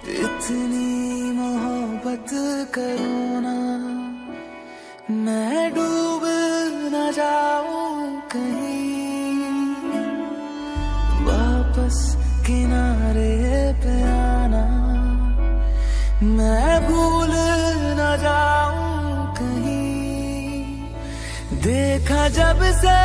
इतनी मोहब्बत करो ना, मैं डूब न जाऊँ कहीं। वापस किनारे पे आना, मैं भूल न जाऊँ कहीं। देखा जब से